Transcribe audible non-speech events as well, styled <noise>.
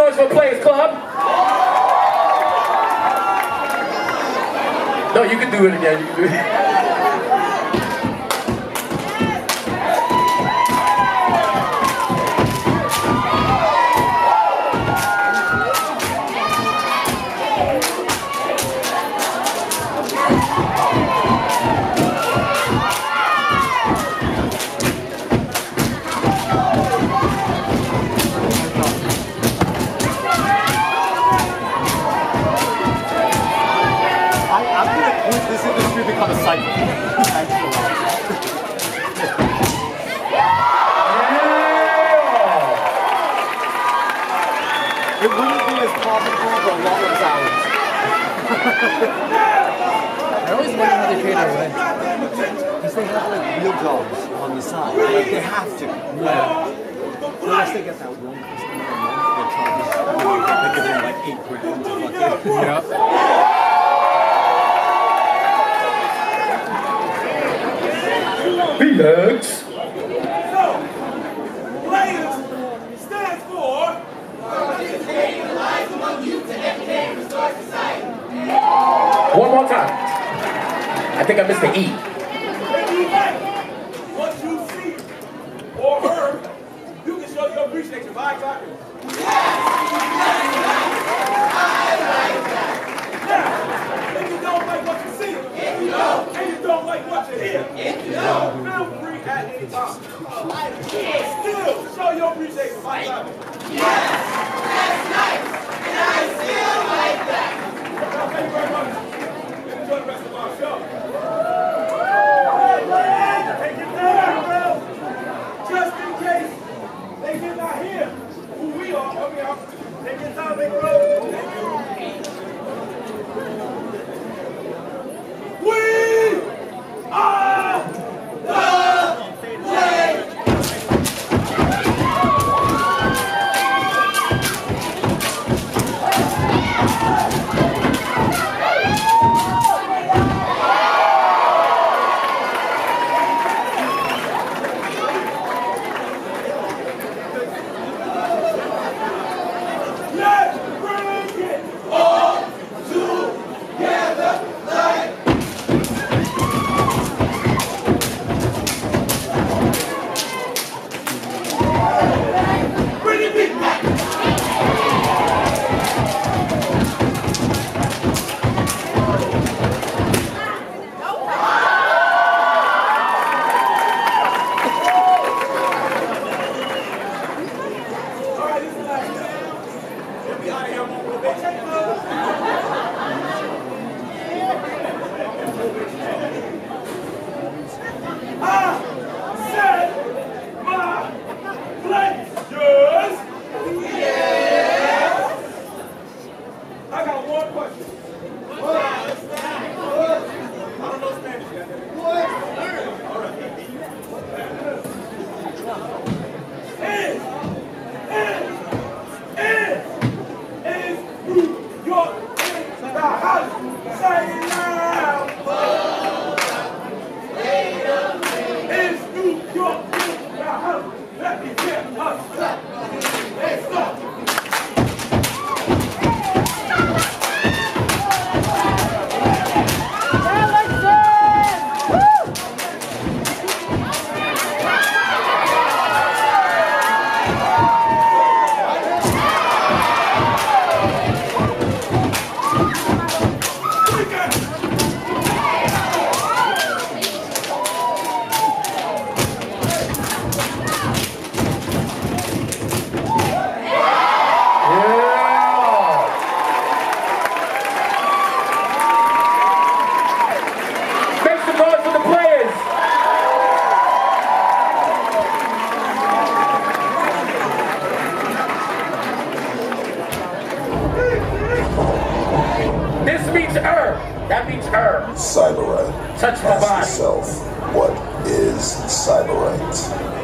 noise for Players Club. No, you can do it again. You can do it. It wouldn't be as profitable for a lot less hours. <laughs> I always wonder how they pay their rent. Because they have like real jobs on the side. Like they have to. Yeah. Unless they get that one customer a month, their charges, you know, they give them like eight grand to fucking. <laughs> Yeah. Relax. One more time. I think I missed the E. What you see or you can show your appreciation by. Now, if you don't like what you see, if you don't, and you don't like what you hear, if you don't, feel free at any time. Still, show your appreciation by talking. Yes, that's nice, and I still like that. Thank you very much. Enjoy the rest of our show. Just in case they did not hear who we are, time. Thank you. Deixa eu means her. That means her. Sybarite. Touch my Ask body. yourself, what is Sybarite?